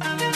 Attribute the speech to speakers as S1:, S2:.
S1: I'm in